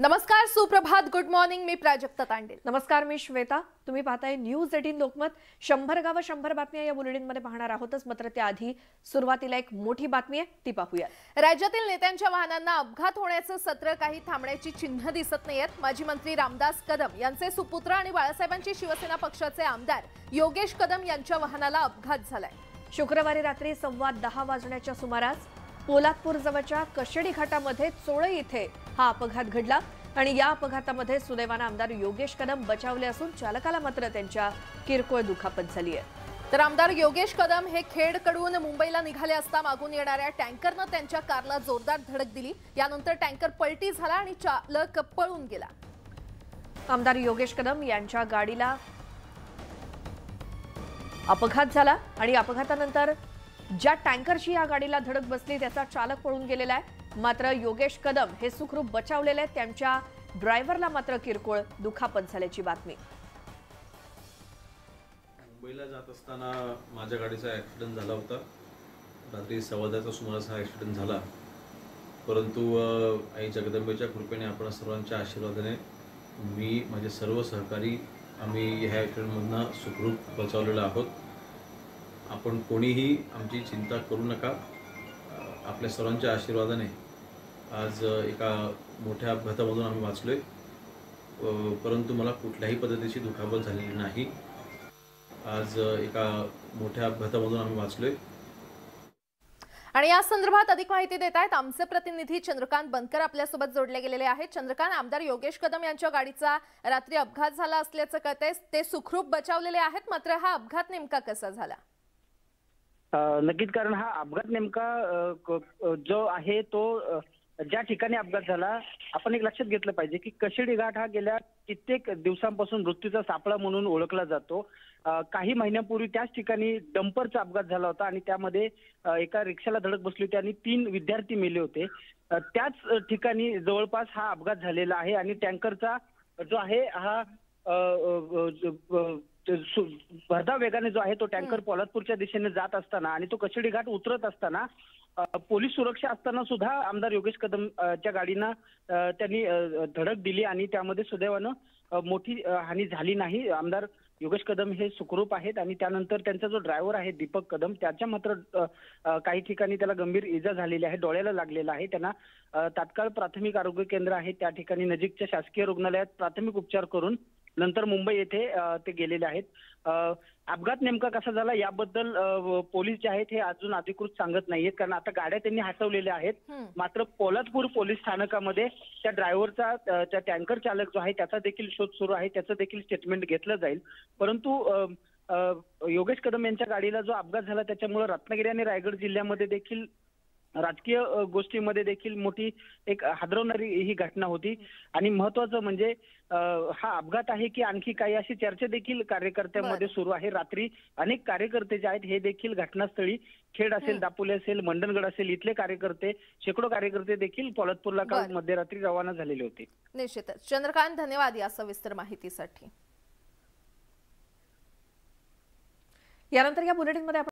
नमस्कार सुप्रभात. Good morning मी प्राजक्ता तांडेल. नमस्कार मी श्वेता. तुम्ही पाहताय न्यूज एटीन लोकमत. शंभर गावं शंभर बातम्या या बुलेटिनमध्ये पाहणार आहोतच मात्र त्याआधी सुरुवातीला एक मोठी बातमी आहे ती पाहूया राज्यातील नेत्यांच्या वाहनांना अपघात होण्याचं सत्र काही थांबण्याची चिन्ह दिसत नाहीयेत. माजी मंत्री रामदास कदम यांचे सुपुत्र आणि बाळासाहेबांची शिवसेना पक्षाचे आमदार योगेश कदम यांच्या वाहनाला अपघात झालाय. शुक्रवारी रात्री सव्वा दहा वाजण्याच्या सुमारास पोलादपूर जवळच्या कशेडी घाटामध्ये चोळई इथे हा अपघात घडला आणि या अपघातामध्ये सुदैवानं आमदार योगेश कदम बचावले असून चालकाला मात्र त्यांच्या किरकोळ दुखापत झाली आहे. तर आमदार योगेश कदम हे खेडकडून मुंबईला निघाले असता मागून येणाऱ्या टँकरनं त्यांच्या कारला जोरदार धडक दिली. यानंतर टँकर पलटी झाला आणि चालक पळून गेला. आमदार योगेश कदम यांच्या गाडीला अपघात झाला आणि अपघातानंतर ज्या टँकरची या गाडीला धडक बसली त्याचा चालक पळून गेलेला आहे. मात्र योगेश कदम हे सुखरूप बचावलेले आहेत. त्यांच्या ड्रायव्हरला मात्र किरकोळ दुखापत झाल्याची बातमी. मुंबईला जात असताना माझ्या गाडीचा ॲक्सिडेंट झाला होता. रात्री सव्वादाचा सुमारास हा ॲक्सिडेंट झाला. परंतु आई जगदंबेच्या कृपेने आपण सर्वांच्या आशीर्वादाने मी माझे सर्व सहकारी आम्ही ह्या ॲक्सिडेंटमधनं सुखरूप बचावलेलो आहोत. आपण कोणीही आमची चिंता करू नका. आपल्या सर्वांच्या आशीर्वादाने आज एका मोठ्या अपघातामधून आम्ही वाचलो आहे परंतु मला कुठल्याही पद्धतीची दुखापत झालेली नाही. आज एका मोठ्या अपघातामधून आम्ही वाचलो आहे आणि या संदर्भात अधिक माहिती देत आहेत आमचे प्रतिनिधी चंद्रकांत बनकर आपल्यासोबत जोडले गेलेले आहेत. चंद्रकांत आमदार योगेश कदम यांच्या गाडीचा रात्री अपघात झाला असल्याचं कळतंय. ते सुखरूप बचावलेले आहेत मात्र हा अपघात नेमका कसा झाला? नक्कीच कारण हा अपघात नेमका जो आहे तो ज्या ठिकाणी अपघात झाला आपण एक लक्षात घेतलं पाहिजे की कशेडी घाट हा गेल्या कित्येक दिवसांपासून मृत्यूचा सापळा म्हणून ओळखला जातो. काही महिन्यापूर्वी त्याच ठिकाणी डंपरचा अपघात झाला होता आणि त्यामध्ये एका रिक्षाला धडक बसली होती आणि तीन विद्यार्थी मेले होते. त्याच ठिकाणी जवळपास हा अपघात झालेला आहे आणि टँकरचा जो आहे हा भरधाव वेगाने जो आहे तो टँकर पोलादपूरच्या दिशेने जात असताना आणि तो कचडी घाट उतरत असताना पोलीस सुरक्षा असताना सुद्धा आमदार योगेश कदम च्या गाडीनं त्यांनी धडक दिली आणि त्यामध्ये सुदैवानं मोठी हानी झाली नाही. आमदार योगेश कदम हे सुखरूप आहेत आणि त्यानंतर त्यांचा जो ड्रायव्हर आहे दीपक कदम त्याच्या मात्र काही ठिकाणी त्याला गंभीर इजा झालेली आहे डोळ्याला लागलेला आहे. त्यांना तात्काळ प्राथमिक आरोग्य केंद्र आहे त्या ठिकाणी. नजीकच्या शासकीय रुग्णालयात प्राथमिक उपचार करून नंतर मुंबई येथे ते गेलेले आहेत. अपघात नेमका कसा झाला याबद्दल पोलीस जे आहेत हे अजून अधिकृत सांगत नाहीयेत. कारण आता गाड्या त्यांनी हटवलेल्या आहेत. मात्र पोलादपूर पोलीस स्थानकामध्ये त्या ड्रायव्हरचा त्या टँकर चालक जो आहे त्याचा देखील शोध सुरू आहे. त्याचं देखील स्टेटमेंट घेतलं जाईल. परंतु योगेश कदम यांच्या गाडीला जो अपघात झाला त्याच्यामुळे रत्नागिरी आणि रायगड जिल्ह्यामध्ये देखील राजकीय गोष्टीमध्ये देखील मोठी एक हादरवणारी ही घटना होती आणि महत्वाचं म्हणजे हा अपघात आहे की आणखी काही अशी चर्चा देखील कार्यकर्त्यांमध्ये. सुरू आहे रात्री अनेक कार्यकर्ते जे आहेत हे देखील घटनास्थळी खेड असेल. दापोली असेल मंडणगड असेल इथले कार्यकर्ते शेकडो कार्यकर्ते देखील पोलादपूरला काल. मध्यरात्री रवाना झालेले होते निश्चितच चंद्रकांत धन्यवाद या सविस्तर माहितीसाठी यानंतर या बुलेटिनमध्ये